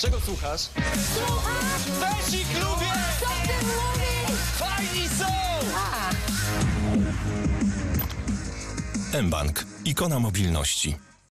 Czego słuchasz? Słuchasz? Weź ich lubię! Co ty mówisz? Fajni są! Tak. mBank. Ikona mobilności.